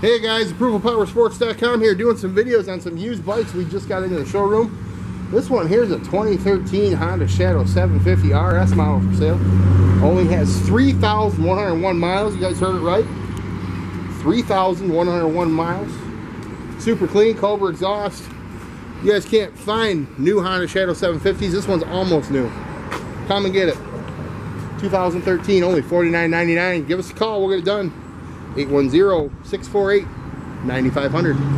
Hey guys, ApprovalPowerSports.com here doing some videos on some used bikes we just got into the showroom. This one here is a 2013 Honda Shadow 750 RS model for sale. Only has 3,101 miles. You guys heard it right. 3,101 miles. Super clean, Cobra exhaust. You guys can't find new Honda Shadow 750s. This one's almost new. Come and get it. 2013, only $49.99. Give us a call. We'll get it done. 810-648-9500.